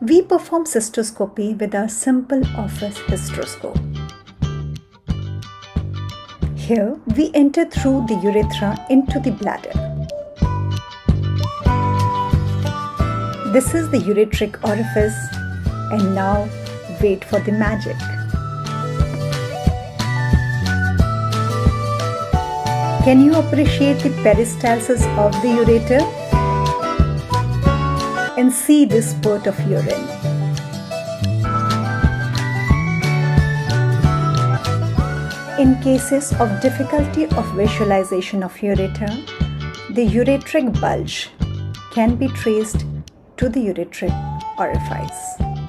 We perform cystoscopy with our simple office hysteroscope. Here we enter through the urethra into the bladder. This is the ureteric orifice and now wait for the magic. Can you appreciate the peristalsis of the ureter? And see this spurt of urine. In cases of difficulty of visualization of ureter, the ureteric bulge can be traced to the ureteric orifice.